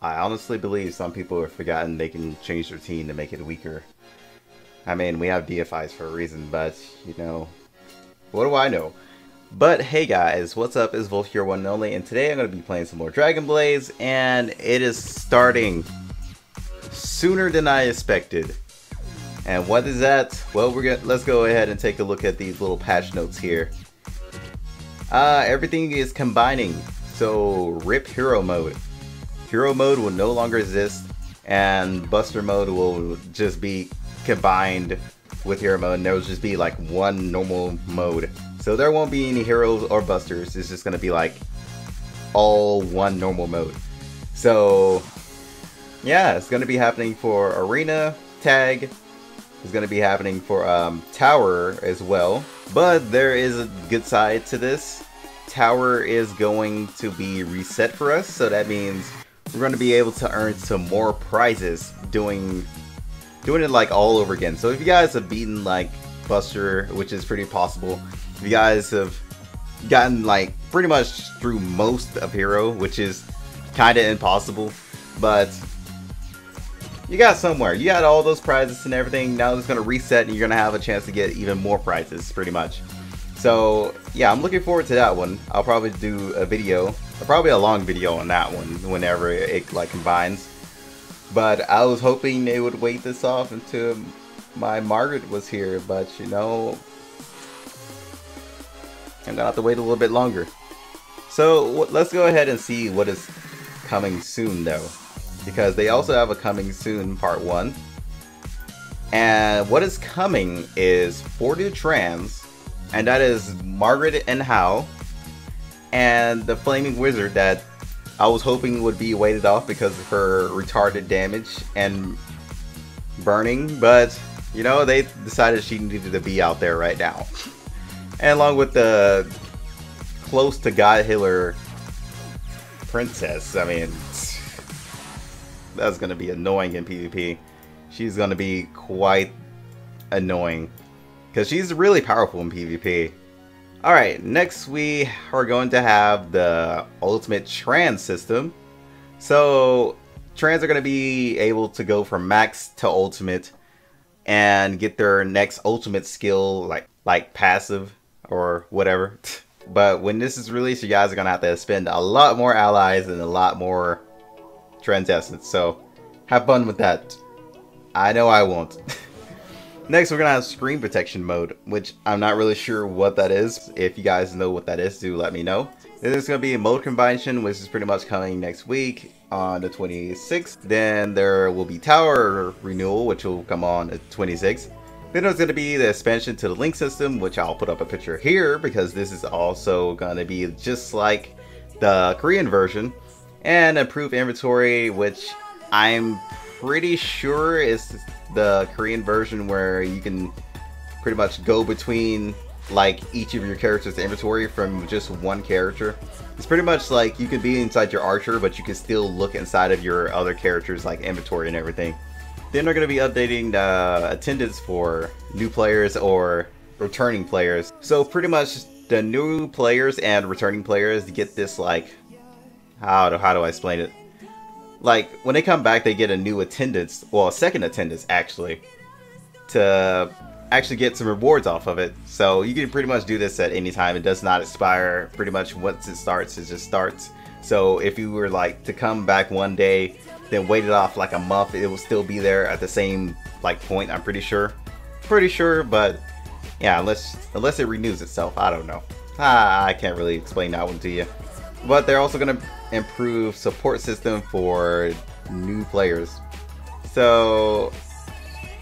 I honestly believe some people have forgotten they can change their team to make it weaker. I mean, we have DFIs for a reason, but, you know, what do I know? But hey guys, what's up? It's Volf here, one and only, and today I'm going to be playing some more Dragon Blaze, and it is starting sooner than I expected. And what is that? Well, we're gonna let's go ahead and take a look at these little patch notes here. Uh, everything is combining. So rip hero mode. Hero mode will no longer exist, and Buster mode will just be combined with hero mode, and there will just be like one normal mode. So there won't be any heroes or busters. It's just gonna be like all one normal mode. So yeah, it's gonna be happening for arena, tag, is going to be happening for um, Tower as well. But there is a good side to this. Tower is going to be reset for us, so that means we're going to be able to earn some more prizes doing doing it like all over again. So if you guys have beaten like Buster, which is pretty possible, if you guys have gotten like pretty much through most of Hero, which is kind of impossible, but you got somewhere. You got all those prizes and everything. Now it's going to reset and you're going to have a chance to get even more prizes, pretty much. So, yeah, I'm looking forward to that one. I'll probably do a video, probably a long video on that one whenever it, like, combines. But I was hoping they would wait this off until my Margaret was here, but, you know, I'm to have to wait a little bit longer. So, let's go ahead and see what is coming soon, though because they also have a coming soon part one. And what is coming is new trans, and that is Margaret and Howl, and the Flaming Wizard that I was hoping would be weighted off because of her retarded damage and burning, but you know, they decided she needed to be out there right now. and along with the close to God Healer princess, I mean, that's to be annoying in PvP. She's to be quite annoying. Because she's really powerful in PvP. Alright, next we are going to have the Ultimate Trans system. So, trans are going to be able to go from max to ultimate and get their next ultimate skill like like passive or whatever. But when this is released, you guys are going to have to spend a lot more allies and a lot more trans essence. so have fun with that. I know I won't. Next, we're gonna have screen protection mode, which I'm not really sure what that is. If you guys know what that is, do let me know. There's gonna be a mode combination, which is pretty much coming next week on the 26th. Then there will be tower renewal, which will come on the 26th. Then there's going to be the expansion to the link system, which I'll put up a picture here because this is also going to be just like the Korean version and improved inventory, which I'm pretty sure is the Korean version where you can pretty much go between like each of your characters' inventory from just one character. It's pretty much like you can be inside your archer, but you can still look inside of your other characters' like inventory and everything. Then they're going to be updating the attendance for new players or returning players. So pretty much the new players and returning players get this like how do, how do I explain it? Like, when they come back, they get a new attendance, well, a second attendance, actually, to actually get some rewards off of it. So you can pretty much do this at any time. It does not expire. Pretty much once it starts, it just starts. So if you were like to come back one day, then wait it off like a month, it will still be there at the same like point. I'm pretty sure. Pretty sure, but yeah, unless unless it renews itself, I don't know. Ah, I can't really explain that one to you. But they're also going to improve support system for new players. So,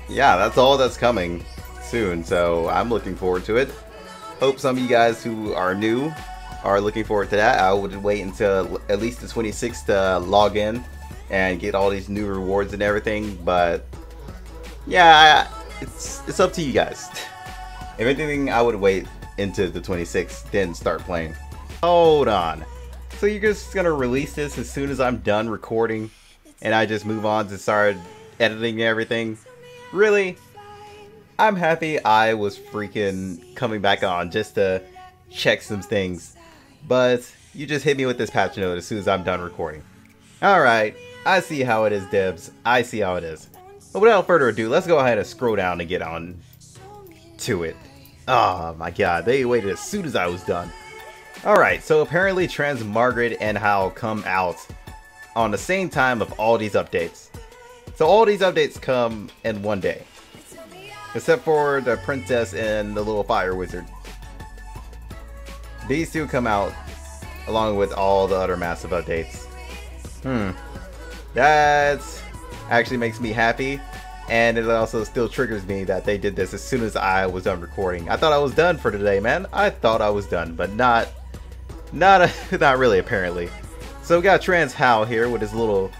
yeah, that's all that's coming soon. So I'm looking forward to it. Hope some of you guys who are new are looking forward to that. I would wait until at least the 26th to log in and get all these new rewards and everything. But yeah, it's it's up to you guys. if anything, I would wait into the 26th, then start playing. Hold on. So you're just gonna release this as soon as I'm done recording and I just move on to start editing everything? Really? I'm happy I was freaking coming back on just to check some things. But you just hit me with this patch note as soon as I'm done recording. Alright, I see how it is, Debs. I see how it is. But without further ado, let's go ahead and scroll down and get on to it. Oh my god, they waited as soon as I was done. Alright, so apparently Trans Margaret and Howl come out on the same time of all these updates. So all these updates come in one day. Except for the princess and the little fire wizard. These two come out along with all the other massive updates. Hmm. That actually makes me happy. And it also still triggers me that they did this as soon as I was done recording. I thought I was done for today, man. I thought I was done, but not, not, a, not really apparently. So we got Trans Howl here with his little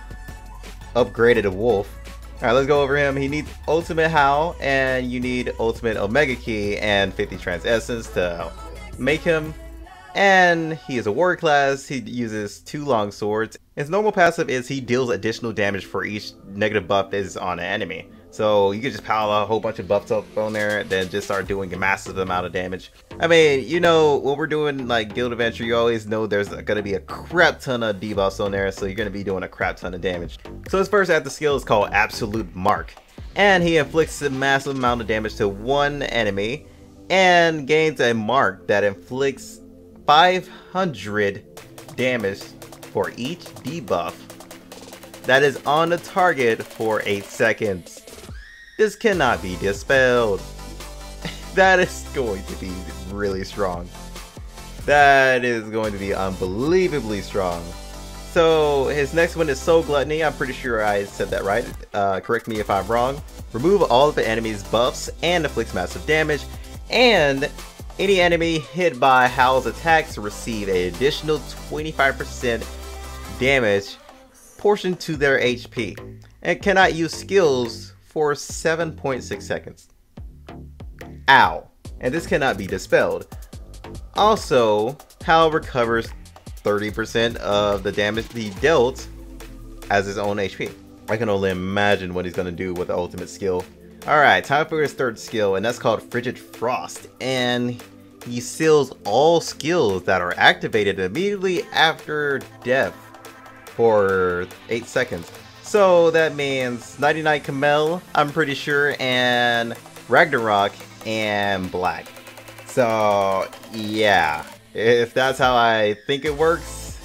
upgraded wolf. Alright, let's go over him. He needs Ultimate Howl, and you need Ultimate Omega Key and 50 Trans Essence to make him and he is a warrior class, he uses two long swords. His normal passive is he deals additional damage for each negative buff is on an enemy. So you can just pile a whole bunch of buffs up on there, then just start doing a massive amount of damage. I mean, you know, when we're doing like Guild Adventure, you always know there's gonna be a crap ton of debuffs on there, so you're gonna be doing a crap ton of damage. So his first active skill is called Absolute Mark, and he inflicts a massive amount of damage to one enemy, and gains a mark that inflicts 500 damage for each debuff that is on the target for 8 seconds. This cannot be dispelled. that is going to be really strong. That is going to be unbelievably strong. So his next one is Soul Gluttony. I'm pretty sure I said that right. Uh, correct me if I'm wrong. Remove all of the enemy's buffs and inflicts massive damage. And any enemy hit by Howl's attacks receive an additional 25% damage portion to their HP and cannot use skills for 7.6 seconds. Ow. And this cannot be dispelled. Also, Howl recovers 30% of the damage he dealt as his own HP. I can only imagine what he's going to do with the ultimate skill Alright, time for his third skill, and that's called Frigid Frost. And he seals all skills that are activated immediately after death for 8 seconds. So that means 99 Kamel, I'm pretty sure, and Ragnarok and Black. So, yeah. If that's how I think it works,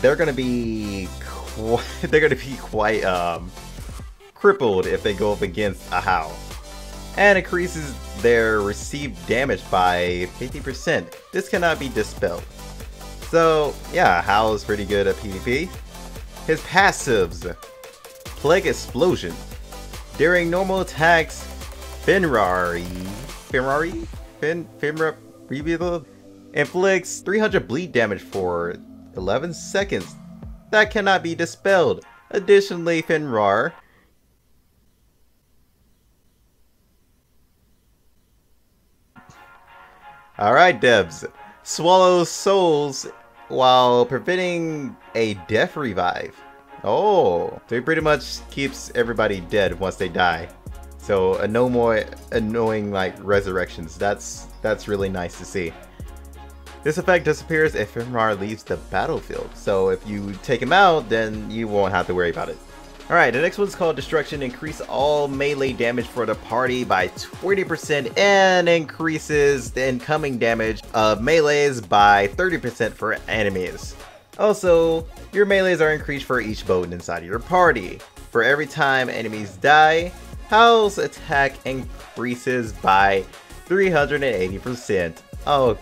they're gonna be they're gonna be quite um crippled if they go up against a Howl. And increases their received damage by 50%. This cannot be dispelled. So yeah, Howl is pretty good at PvP. His passives. Plague Explosion. During normal attacks, Finrari... Finrari? Fin... Finra... Inflicts 300 bleed damage for 11 seconds. That cannot be dispelled. Additionally, Finrar Alright, Debs. Swallow souls while preventing a death revive. Oh, so he pretty much keeps everybody dead once they die. So uh, no more annoying like resurrections. That's that's really nice to see. This effect disappears if Finrar leaves the battlefield. So if you take him out, then you won't have to worry about it. Alright, the next one's called Destruction. Increase all melee damage for the party by 20% and increases the incoming damage of melees by 30% for enemies. Also, your melees are increased for each boat inside of your party. For every time enemies die, Howl's attack increases by 380%. Oh,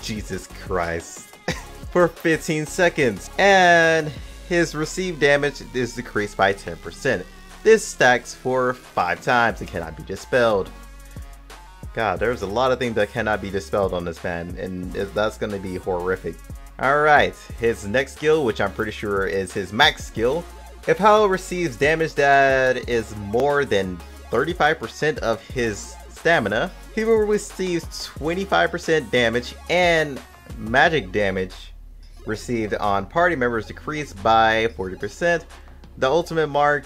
Jesus Christ. for 15 seconds. And his received damage is decreased by 10%. This stacks for 5 times and cannot be dispelled. God, there's a lot of things that cannot be dispelled on this man, and that's going to be horrific. Alright, his next skill, which I'm pretty sure is his max skill. If Howl receives damage that is more than 35% of his stamina, he will receive 25% damage and magic damage received on party members decreased by 40%. The ultimate mark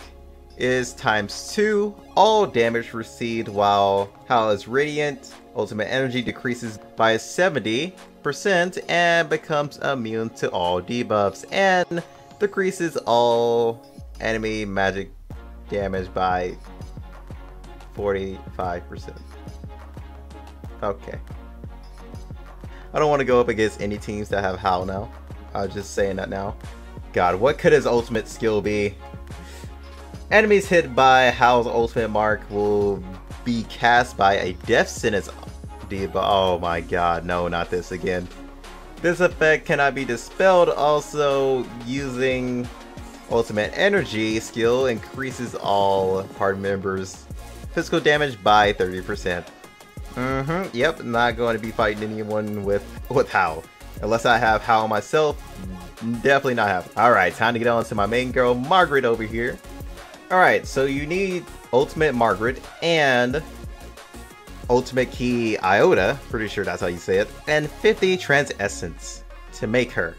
is times 2. All damage received while Howl is radiant. Ultimate energy decreases by 70% and becomes immune to all debuffs. And decreases all enemy magic damage by 45%. Okay. I don't want to go up against any teams that have Howl now. I'm just saying that now. God, what could his ultimate skill be? Enemies hit by Howl's ultimate mark will be cast by a death sentence debuff. Oh my god, no, not this again. This effect cannot be dispelled. Also, using ultimate energy skill increases all party members' physical damage by 30%. Mm-hmm, yep, not going to be fighting anyone with, with Howl. Unless I have Howl myself, definitely not have. Alright, time to get on to my main girl, Margaret over here. Alright, so you need Ultimate Margaret and Ultimate Key Iota, pretty sure that's how you say it, and 50 Trans Essence to make her.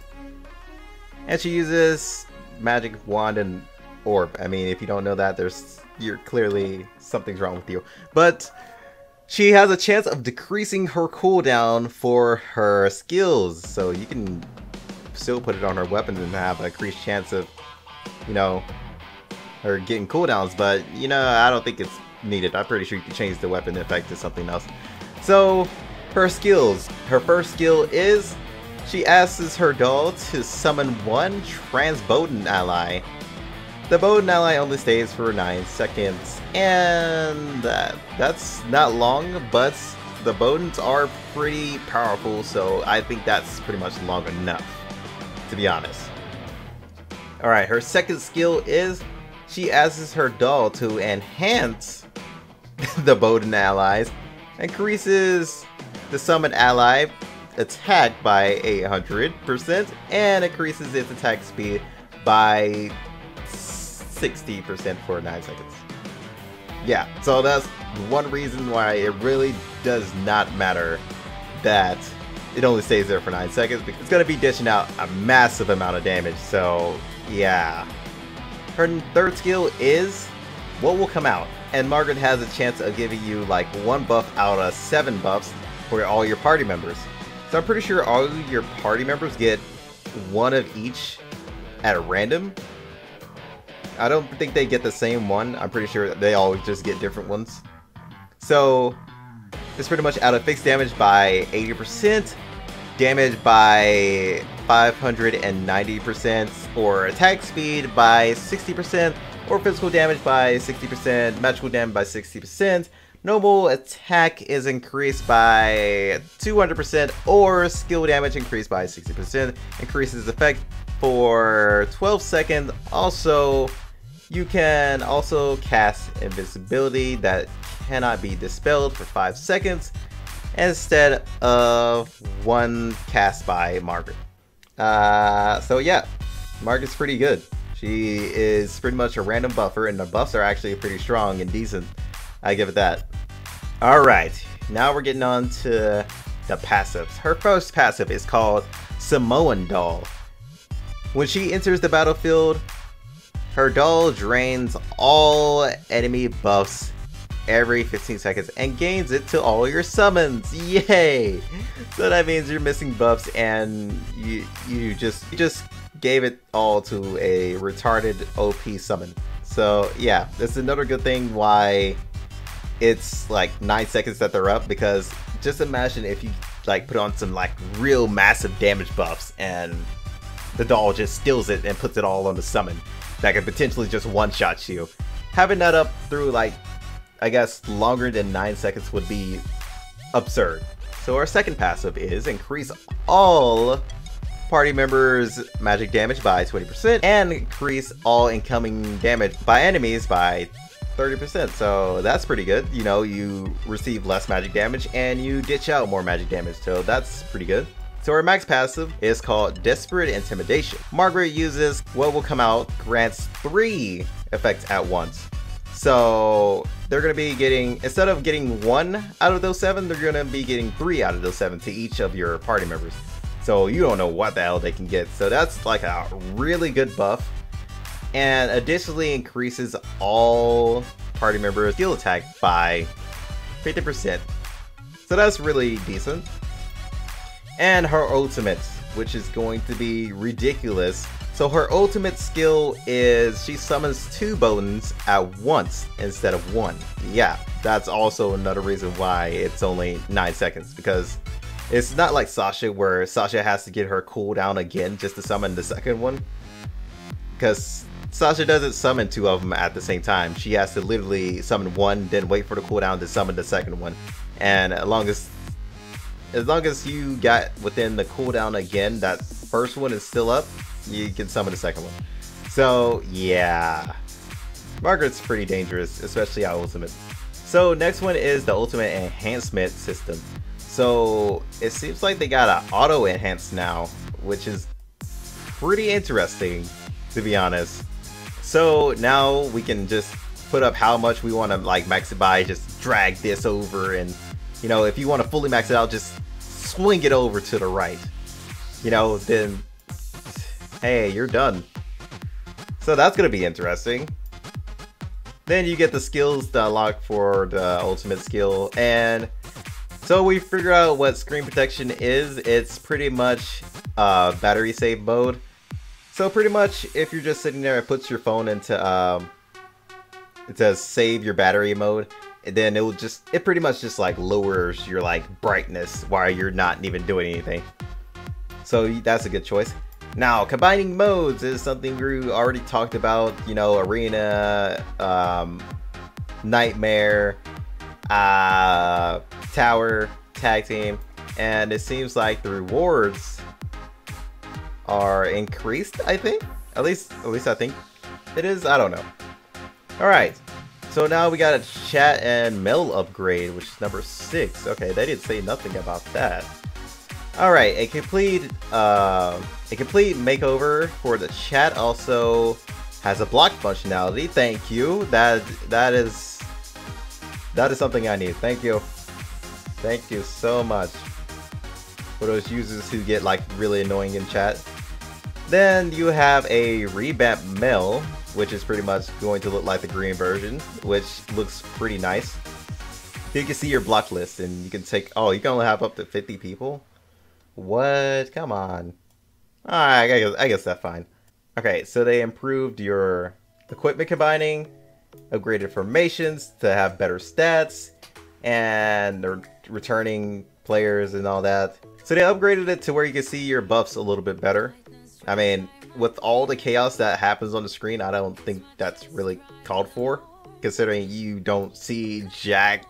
And she uses Magic Wand and Orb. I mean, if you don't know that, there's you're clearly something's wrong with you. But she has a chance of decreasing her cooldown for her skills, so you can still put it on her weapons and have a increased chance of, you know, her getting cooldowns, but you know, I don't think it's needed. I'm pretty sure you can change the weapon effect to something else. So, her skills. Her first skill is she asks her doll to summon one Transbodin ally. The Bodin ally only stays for 9 seconds, and that, that's not long, but the Bodins are pretty powerful, so I think that's pretty much long enough, to be honest. Alright, her second skill is she asks her doll to enhance the Bodin allies, increases the summoned ally attack by 800%, and increases its attack speed by 60% for 9 seconds. Yeah, so that's one reason why it really does not matter that it only stays there for 9 seconds, because it's going to be dishing out a massive amount of damage, so yeah. Her third skill is what will come out. And Margaret has a chance of giving you like one buff out of seven buffs for all your party members. So I'm pretty sure all your party members get one of each at a random. I don't think they get the same one. I'm pretty sure they all just get different ones. So it's pretty much out of fixed damage by 80%, damage by 590%, or attack speed by 60%, or physical damage by 60%, magical damage by 60%, normal attack is increased by 200%, or skill damage increased by 60%, increases effect for 12 seconds. Also, you can also cast invisibility that cannot be dispelled for 5 seconds, instead of one cast by Margaret. Uh, so yeah, Margaret's pretty good. She is pretty much a random buffer, and the buffs are actually pretty strong and decent. I give it that. Alright, now we're getting on to the passives. Her first passive is called Samoan Doll. When she enters the battlefield, her doll drains all enemy buffs every 15 seconds and gains it to all your summons. Yay! So that means you're missing buffs and you you just you just gave it all to a retarded OP summon. So yeah, that's another good thing why it's like 9 seconds that they're up because just imagine if you like put on some like real massive damage buffs and the doll just steals it and puts it all on the summon that could potentially just one-shot you. Having that up through like I guess longer than 9 seconds would be absurd. So our second passive is increase all party members magic damage by 20% and increase all incoming damage by enemies by 30%. So that's pretty good. You know, you receive less magic damage and you ditch out more magic damage. So that's pretty good. So our max passive is called Desperate Intimidation. Margaret uses what will come out grants three effects at once. So they're going to be getting, instead of getting one out of those seven, they're going to be getting three out of those seven to each of your party members. So you don't know what the hell they can get. So that's like a really good buff. And additionally increases all party members skill attack by 50%. So that's really decent. And her ultimate, which is going to be ridiculous So her ultimate skill is she summons two Botans at once instead of one. Yeah, that's also another reason why it's only 9 seconds because it's not like Sasha where Sasha has to get her cooldown again just to summon the second one. Because Sasha doesn't summon two of them at the same time. She has to literally summon one, then wait for the cooldown to summon the second one. And as long as as long as you got within the cooldown again, that first one is still up, you can summon the second one. So yeah, Margaret's pretty dangerous, especially at ultimate. So next one is the ultimate enhancement system. So it seems like they got an auto enhance now, which is pretty interesting, to be honest. So now we can just put up how much we want to like max it by, just drag this over and you know, if you want to fully max it out, just swing it over to the right. You know, then hey, you're done. So that's going to be interesting. Then you get the skills to unlock for the ultimate skill. And so we figure out what screen protection is. It's pretty much uh, battery save mode. So pretty much if you're just sitting there, it puts your phone into, um, it says save your battery mode. Then it will just, it pretty much just like lowers your like brightness while you're not even doing anything. So that's a good choice. Now, combining modes is something we already talked about, you know, Arena, um, Nightmare, uh, Tower, Tag Team, and it seems like the rewards are increased, I think? At least, at least I think it is, I don't know. Alright, so now we got a chat and mail upgrade, which is number 6. Okay, they didn't say nothing about that. Alright, a complete uh, a complete makeover for the chat also has a block functionality. Thank you. That that is that is something I need. Thank you. Thank you so much for those users who get like really annoying in chat. Then you have a revamped mail, which is pretty much going to look like the Korean version, which looks pretty nice. You can see your block list and you can take, oh, you can only have up to 50 people. What? Come on. Alright, I guess, I guess that's fine. Okay, so they improved your equipment combining, upgraded formations to have better stats, and they're returning players and all that. So they upgraded it to where you can see your buffs a little bit better. I mean, with all the chaos that happens on the screen, I don't think that's really called for, considering you don't see Jack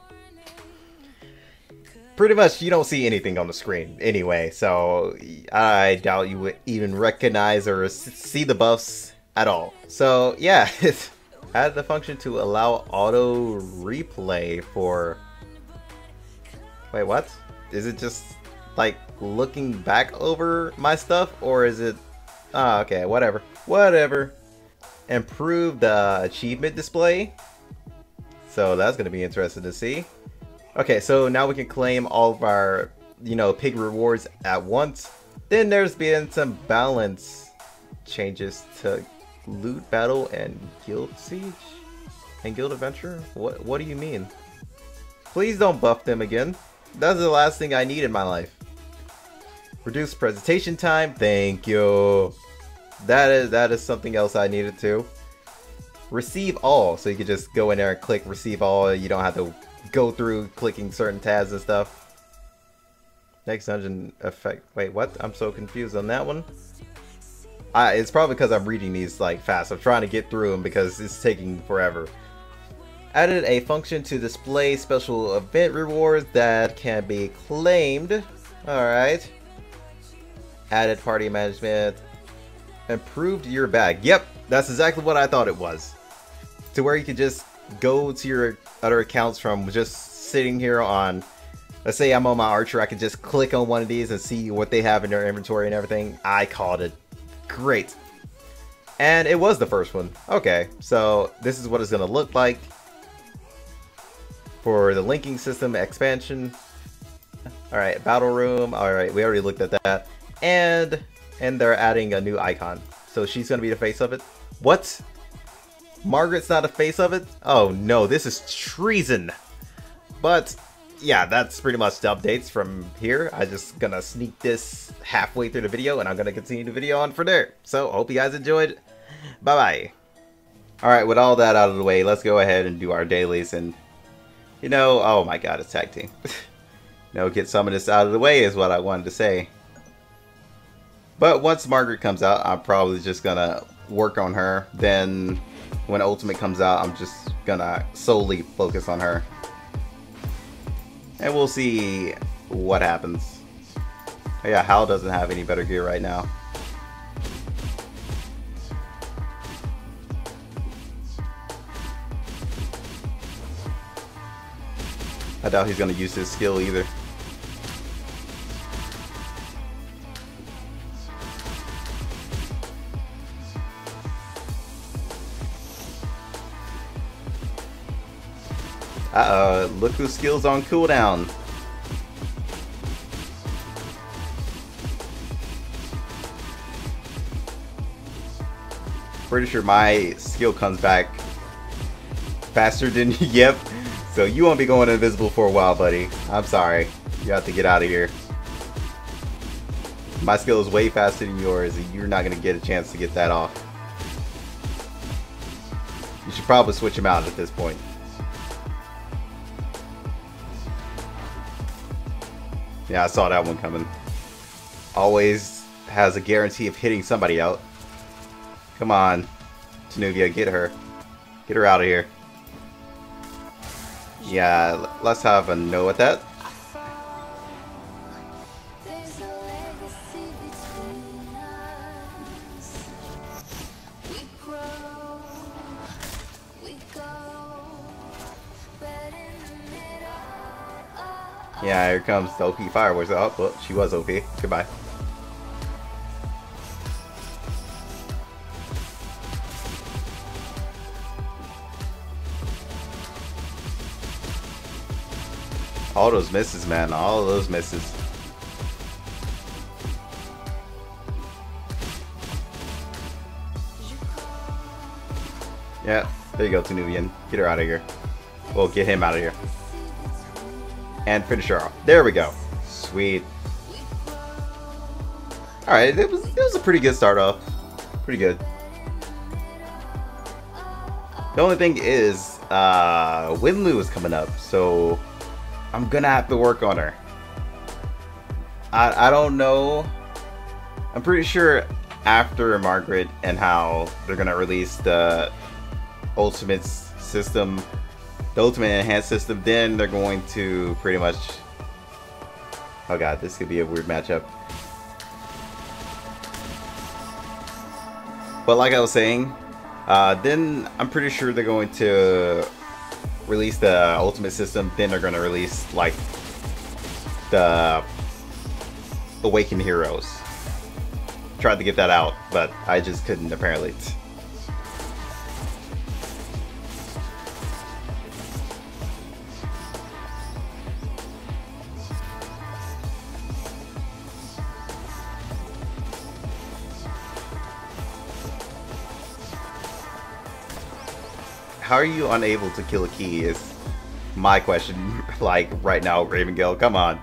pretty much you don't see anything on the screen anyway, so I doubt you would even recognize or see the buffs at all. So yeah, it's added the function to allow auto replay for... Wait, what? Is it just like looking back over my stuff or is it... Ah, okay, whatever. Whatever. Improve the achievement display. So that's going to be interesting to see. Okay, so now we can claim all of our, you know, pig rewards at once. Then there's been some balance changes to loot battle and guild siege and guild adventure. What what do you mean? Please don't buff them again. That's the last thing I need in my life. Reduce presentation time. Thank you. That is that is something else I needed to. Receive all, so you can just go in there and click receive all. You don't have to go through clicking certain tabs and stuff. Next dungeon effect. Wait, what? I'm so confused on that one. I, it's probably because I'm reading these like fast. I'm trying to get through them because it's taking forever. Added a function to display special event rewards that can be claimed. Alright. Added party management. Improved your bag. Yep, that's exactly what I thought it was. To where you could just go to your other accounts from just sitting here on let's say I'm on my archer I can just click on one of these and see what they have in their inventory and everything I called it great and it was the first one okay so this is what it's gonna look like for the linking system expansion alright battle room alright we already looked at that and and they're adding a new icon so she's gonna be the face of it what Margaret's not a face of it? Oh no, this is treason. But yeah, that's pretty much the updates from here. I'm just gonna sneak this halfway through the video and I'm gonna continue the video on for there. So hope you guys enjoyed. Bye bye. Alright, with all that out of the way, let's go ahead and do our dailies and you know, oh my god, it's tag team. you know, get some of this out of the way is what I wanted to say. But once Margaret comes out, I'm probably just gonna work on her. Then when Ultimate comes out, I'm just gonna solely focus on her. And we'll see what happens. Yeah, Howl doesn't have any better gear right now. I doubt he's gonna use his skill either. Uh-oh, look whose skill's on cooldown. Pretty sure my skill comes back faster than, you yep. So you won't be going invisible for a while, buddy. I'm sorry. You have to get out of here. My skill is way faster than yours, and you're not going to get a chance to get that off. You should probably switch him out at this point. Yeah, I saw that one coming. Always has a guarantee of hitting somebody out. Come on, Tanuvia, get her. Get her out of here. Yeah, let's have a no at that. Here comes the OP fireworks. Oh, well, she was OP. Goodbye. All those misses, man. All those misses. Yeah, there you go, Tanuvian. Get her out of here. We'll get him out of here and finish her off. There we go. Sweet. Alright, it was, it was a pretty good start off. Pretty good. The only thing is, uh, Winlu is coming up, so I'm gonna have to work on her. I, I don't know. I'm pretty sure after Margaret and Howl they're gonna release the Ultimate system the Ultimate Enhanced system, then they're going to pretty much... Oh god, this could be a weird matchup. But like I was saying, uh, then I'm pretty sure they're going to release the Ultimate system, then they're going to release, like, the Awakened Heroes. Tried to get that out, but I just couldn't apparently. How are you unable to kill a key is my question, like, right now, Ravengale, come on.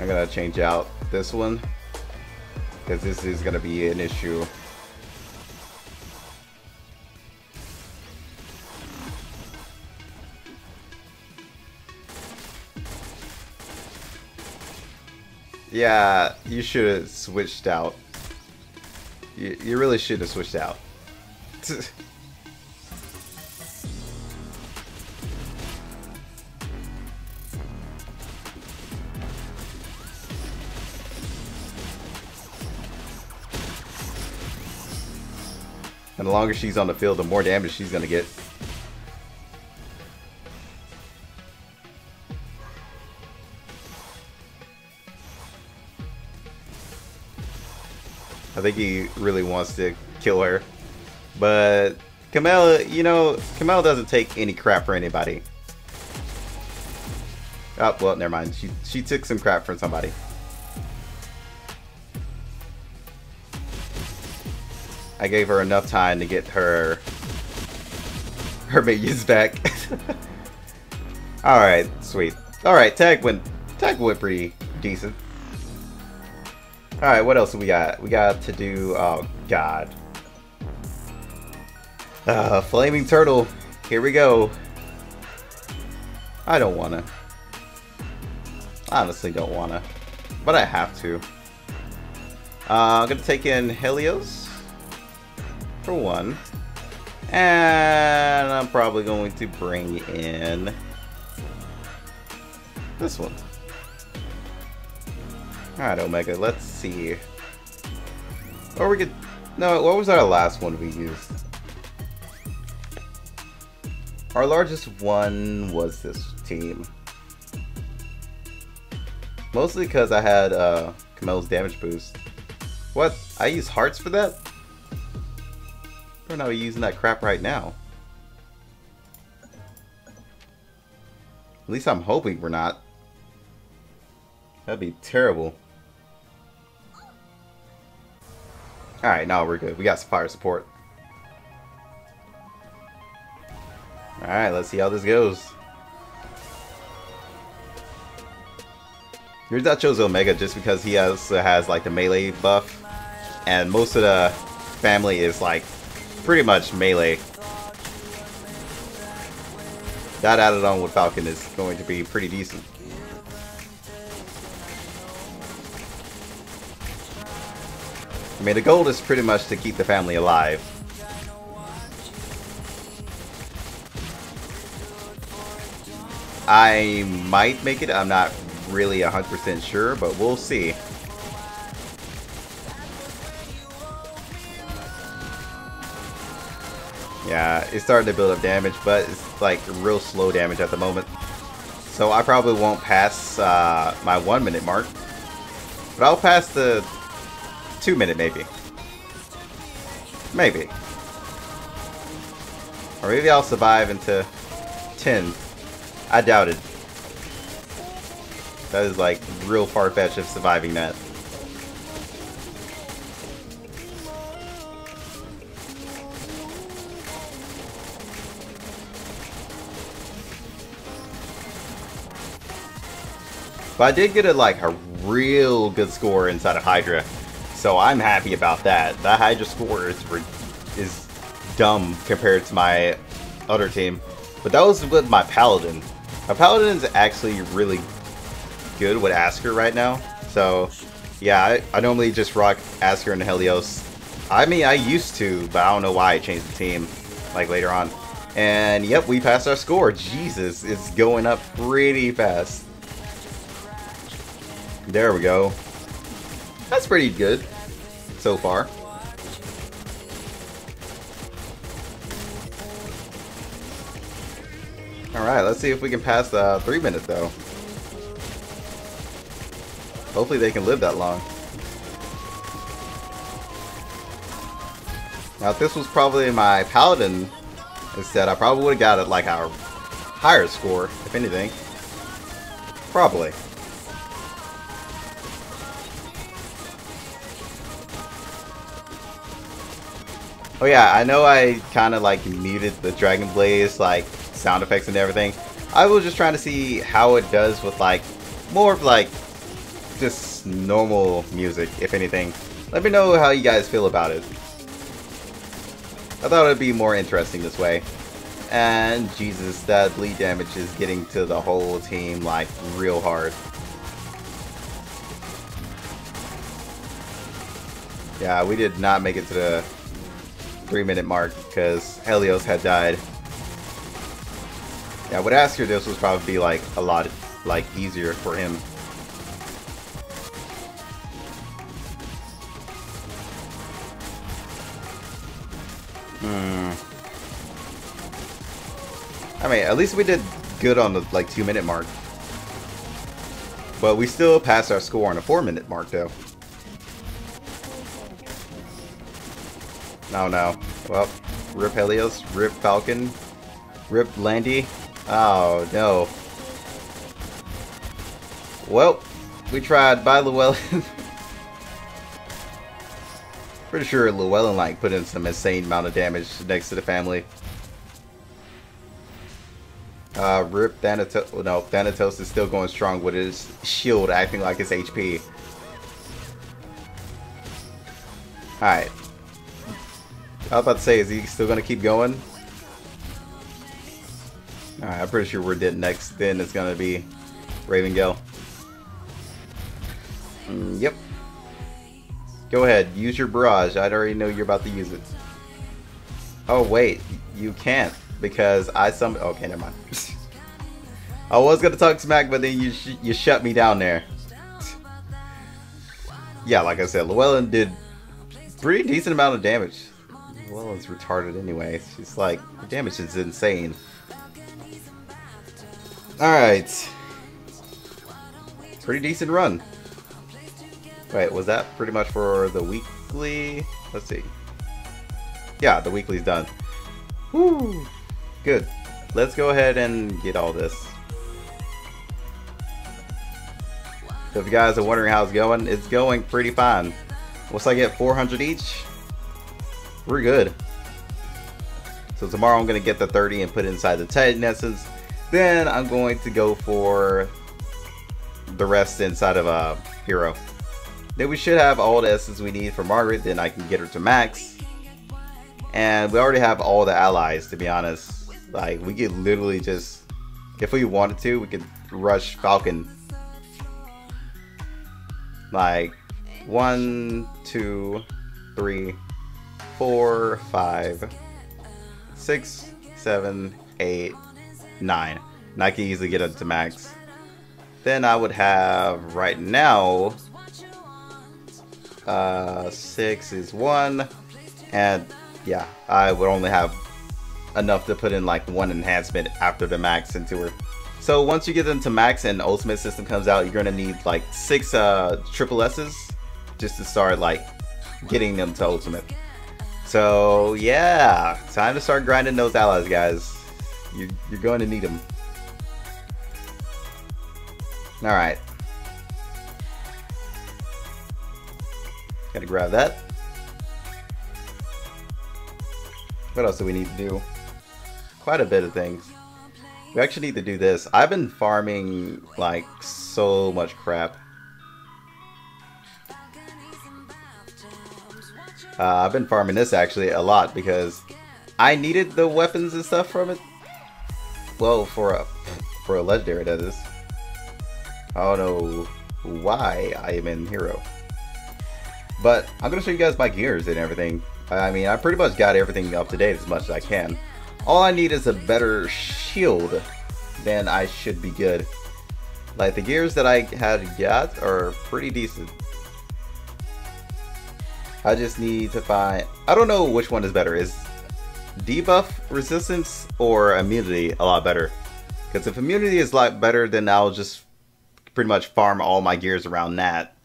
I'm gonna change out this one, because this is gonna be an issue. Yeah, you should have switched out. You, you really should have switched out. And the longer she's on the field, the more damage she's to get. I think he really wants to kill her. But Camilla, you know, Camilla doesn't take any crap for anybody. Oh, well, never mind. She, she took some crap from somebody. I gave her enough time to get her her minions back. Alright, sweet. Alright, tag went tag went pretty decent. Alright, what else do we got? We got to do oh god. Uh Flaming Turtle. Here we go. I don't wanna. honestly don't wanna. But I have to. Uh, I'm gonna take in Helios for one. And I'm probably going to bring in this one. Alright, Omega, let's see. Or we could... No, what was our last one we used? Our largest one was this team. Mostly because I had uh, Kamel's damage boost. What? I use hearts for that? We're not using that crap right now. At least I'm hoping we're not. That'd be terrible. Alright, now we're good. We got some fire support. Alright, let's see how this goes. Here's that chose Omega just because he also has like the melee buff. And most of the family is like pretty much melee. That added on with Falcon is going to be pretty decent. I mean, the goal is pretty much to keep the family alive. I might make it, I'm not really 100% sure, but we'll see. Yeah, it's starting to build up damage, but it's like real slow damage at the moment. So I probably won't pass uh, my one minute mark. But I'll pass the two minute maybe. Maybe. Or maybe I'll survive into 10. I doubt it. That is like real far-fetched of surviving that. But I did get a like a real good score inside of Hydra, so I'm happy about that. That Hydra score is is dumb compared to my other team, but that was with my Paladin. My Paladin is actually really good with Asker right now, so yeah, I, I normally just rock Asker and Helios. I mean, I used to, but I don't know why I changed the team like later on. And yep, we passed our score. Jesus, it's going up pretty fast. There we go. That's pretty good so far. Alright, let's see if we can pass uh, three minutes though. Hopefully they can live that long. Now if this was probably my paladin instead, I probably would have got it like a higher score, if anything. Probably. Oh yeah, I know I kind of like muted the Dragon Blaze like sound effects and everything. I was just trying to see how it does with like more of like just normal music, if anything. Let me know how you guys feel about it. I thought it would be more interesting this way. And Jesus, that bleed damage is getting to the whole team like real hard. Yeah, we did not make it to the three minute mark because Helios had died. Yeah, with Asker this would probably be like a lot like easier for him. Hmm. I mean, at least we did good on the like two minute mark. But we still passed our score on a four minute mark though. No, no. Well, rip Helios, rip Falcon, rip Landy. Oh, no. Well, we tried. Bye, Llewellyn. Pretty sure Llewellyn like put in some insane amount of damage next to the family. Uh, Rip Thanatos. No, Thanatos is still going strong with his shield acting like his HP. Alright. I was about to say, is he still to keep going? Alright, I'm pretty sure we're dead next. Then it's to be Raven Gale. Mm, yep. Go ahead, use your barrage. I already know you're about to use it. Oh wait, you can't because I some. Okay, never mind. I was gonna talk smack, but then you sh you shut me down there. yeah, like I said, Llewellyn did pretty decent amount of damage. Llewellyn's retarded anyway. She's like, the damage is insane. Alright. Pretty decent run. Wait, was that pretty much for the weekly? Let's see. Yeah, the weekly's done. Woo! Good. Let's go ahead and get all this. So if you guys are wondering how it's going, it's going pretty fine. Once I get 400 each, we're good. So tomorrow I'm going to get the 30 and put it inside the Titan Essence. Then I'm going to go for the rest inside of a uh, Hero. Then we should have all the S's we need for Margaret, then I can get her to max. And we already have all the allies, to be honest. Like, we could literally just, if we wanted to, we could rush Falcon. Like, one, two, three, four, five, six, seven, eight, nine. And I can easily get up to max. Then I would have, right now, uh, six is one. And yeah, I would only have enough to put in like one enhancement after the max into her. So once you get into max and ultimate system comes out, you're gonna need like six uh, triple S's just to start like getting them to ultimate. So yeah, time to start grinding those allies, guys. You're, you're going to need them. All right. Gotta grab that. What else do we need to do? Quite a bit of things. We actually need to do this. I've been farming, like, so much crap. Uh, I've been farming this, actually, a lot, because I needed the weapons and stuff from it. Well, for a, for a legendary, that is. I don't know why I am in Hero. But I'm to show you guys my gears and everything. I mean, I pretty much got everything up to date as much as I can. All I need is a better shield, then I should be good. Like, the gears that I had got are pretty decent. I just need to find... I don't know which one is better. Is debuff resistance or immunity a lot better? Because if immunity is a lot better, then I'll just pretty much farm all my gears around that.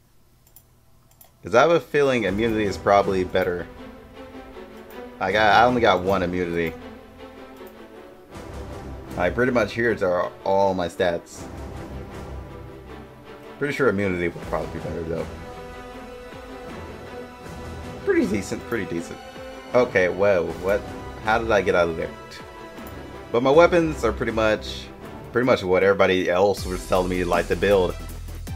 Because I have a feeling immunity is probably better. I got I only got one immunity. I pretty much here are all my stats. Pretty sure immunity would probably be better though. Pretty decent, pretty decent. Okay, well, what? How did I get out of there? But my weapons are pretty much, pretty much what everybody else was telling me like to build.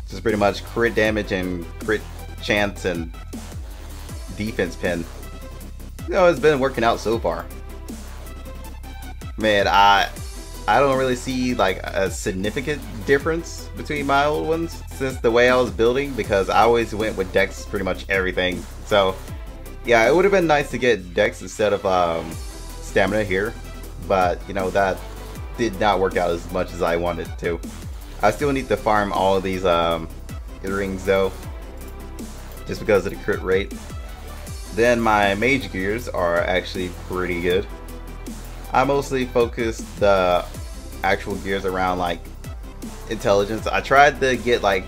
Just pretty much crit damage and crit chance and defense pin. You know, it's been working out so far. Man, I I don't really see like a significant difference between my old ones since the way I was building because I always went with Dex pretty much everything. So yeah, it would have been nice to get Dex instead of um, Stamina here, but you know that did not work out as much as I wanted to. I still need to farm all of these um, rings though just because of the crit rate. Then my mage gears are actually pretty good. I mostly focused the actual gears around like intelligence. I tried to get like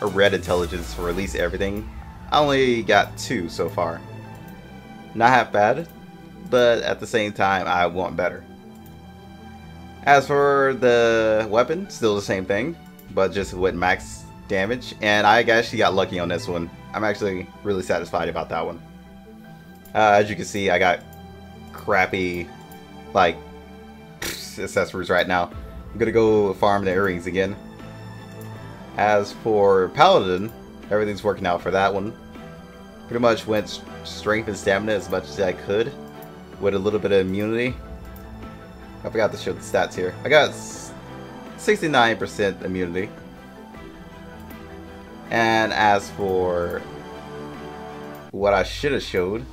a red intelligence for at least everything. I only got two so far. Not half bad, but at the same time I want better. As for the weapon, still the same thing, but just with max damage. And I actually got lucky on this one. I'm actually really satisfied about that one. Uh, as you can see, I got crappy, like, accessories right now. I'm gonna go farm the earrings again. As for Paladin, everything's working out for that one. Pretty much went strength and stamina as much as I could, with a little bit of immunity. I forgot to show the stats here. I got 69% immunity. And as for what I should have showed,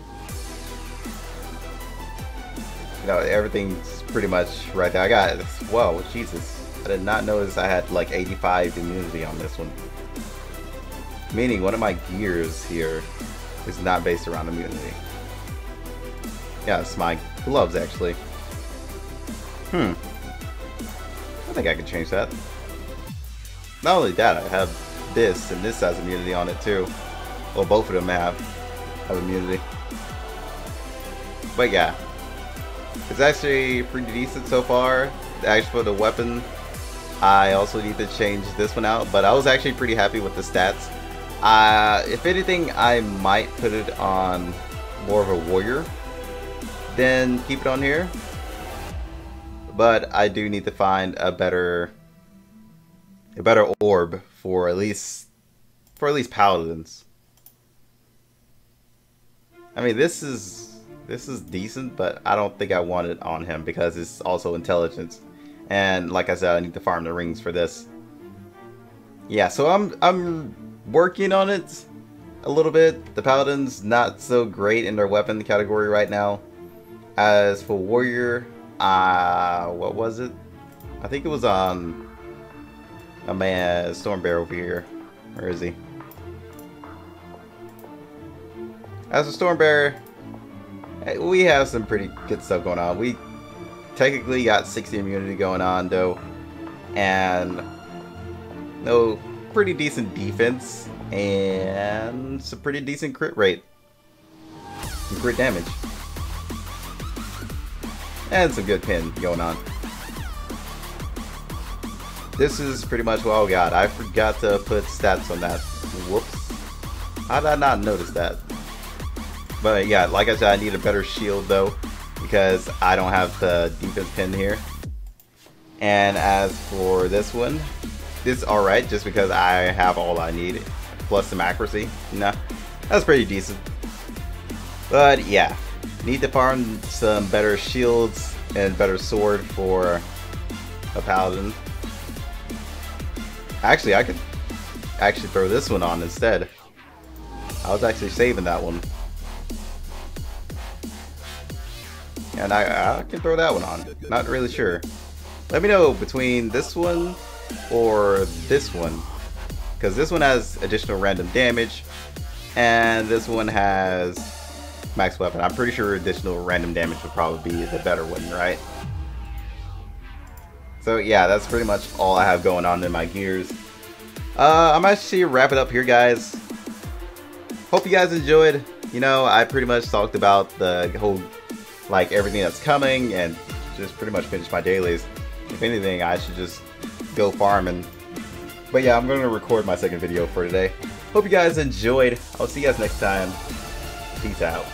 you know, everything's pretty much right there. I got, whoa, Jesus. I did not notice I had like 85 immunity on this one. Meaning one of my gears here is not based around immunity. Yeah, it's my gloves actually. Hmm. I think I can change that. Not only that, I have this and this has immunity on it too. Well, both of them have, have immunity. But yeah, it's actually pretty decent so far. Actually, for the weapon, I also need to change this one out, but I was actually pretty happy with the stats. Uh, if anything, I might put it on more of a warrior than keep it on here. But I do need to find a better a better orb for at least for at least paladins. I mean, this is this is decent, but I don't think I want it on him because it's also intelligence. And like I said, I need to farm the rings for this. Yeah, so I'm I'm working on it a little bit. The paladin's not so great in their weapon category right now. As for warrior, uh, what was it? I think it was on a man, Storm Bear over here. Where is he? As a Storm Bear, we have some pretty good stuff going on. We technically got 60 immunity going on though, and no pretty decent defense and some pretty decent crit rate and crit damage. And some good pin going on. This is pretty much what I got. I forgot to put stats on that. Whoops. How did I not notice that? But yeah, like I said, I need a better shield though, because I don't have the defense pin here. And as for this one, this is alright just because I have all I need, plus some accuracy. Nah, that's pretty decent. But yeah, need to farm some better shields and better sword for a paladin. Actually, I could actually throw this one on instead. I was actually saving that one. And I, I can throw that one on. Not really sure. Let me know between this one or this one. Because this one has additional random damage. And this one has max weapon. I'm pretty sure additional random damage would probably be the better one, right? So yeah, that's pretty much all I have going on in my gears. Uh, I'm actually wrap it up here, guys. Hope you guys enjoyed. You know, I pretty much talked about the whole like everything that's coming and just pretty much finished my dailies. If anything, I should just go farming. But yeah, I'm going to record my second video for today. Hope you guys enjoyed. I'll see you guys next time. Peace out.